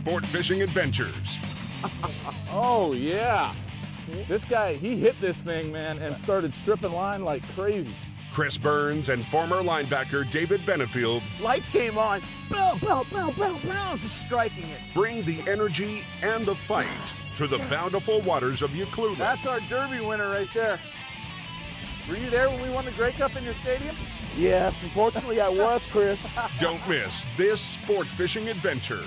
sport fishing adventures. Oh, yeah. This guy, he hit this thing, man, and started stripping line like crazy. Chris Burns and former linebacker Daved Benefield Lights came on. Bow, bow, bow, bow, bow, just striking it. bring the energy and the fight to the bountiful waters of Ucluelet. That's our Derby winner right there. Were you there when we won the Grey Cup in your stadium? Yes, unfortunately I was, Chris. Don't miss this sport fishing adventure.